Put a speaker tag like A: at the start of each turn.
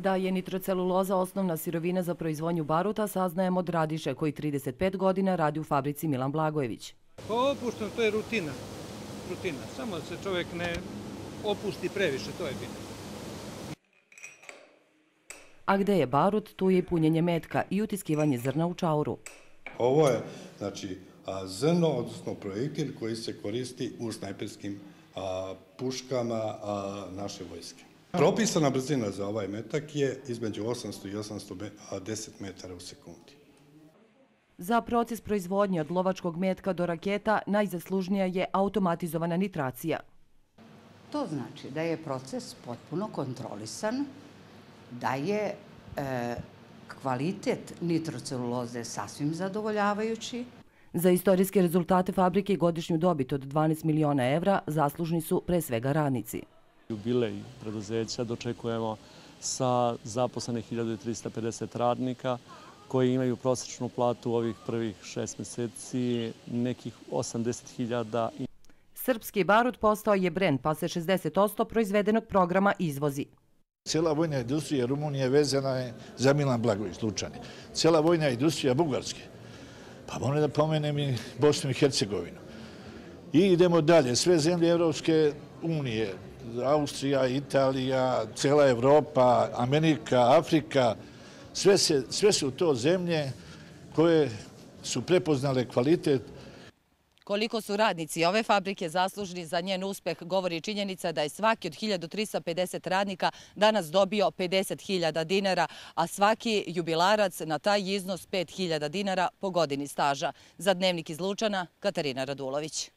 A: Da je nitroceluloza osnovna sirovina za proizvodnju baruta, saznajemo od Radiše, koji 35 godina radi u fabrici Milan Blagojević.
B: Pa opušteno, to je rutina. Rutina. Samo da se čovjek ne opusti previše, to je bitno.
A: A gde je barut, tu je i punjenje metka i utiskivanje zrna u čauru.
C: Ovo je, znači, zrno, odnosno projektil koji se koristi u snajperskim puškama naše vojske. Propisana brzina za ovaj metak je između 800 i 810 metara u sekundi.
A: Za proces proizvodnje od lovačkog metka do raketa najzaslužnija je automatizovana nitracija.
D: To znači da je proces potpuno kontrolisan, da je e, kvalitet nitroceluloze sasvim zadovoljavajući.
A: Za istorijske rezultate fabrike i godišnju dobit od 12 miliona evra zaslužni su pre svega radnici.
E: Jubilej preduzeća dočekujemo sa zaposlenih 1350 radnika koji imaju prosječnu platu u ovih prvih šest meseci, nekih 80.000.
A: Srpski barut postao je brend, pa se 60% proizvedenog programa izvozi.
F: Cijela vojna industrija Rumunije vezana je za Milan Blagović, slučani. Cijela vojna industrija Bugarske. Pa moram da pomenem i Bosnu i Hercegovinu. I idemo dalje. Sve zemlje Evropske unije, Austrija, Italija, cijela Evropa, Amerika, Afrika, sve su to zemlje koje su prepoznale kvalitet
A: Koliko su radnici ove fabrike zaslužni za njen uspeh, govori činjenica da je svaki od 1350 radnika danas dobio 50.000 dinara, a svaki jubilarac na taj iznos 5.000 dinara po godini staža. Za dnevnik iz Lučana, Katarina Radulović.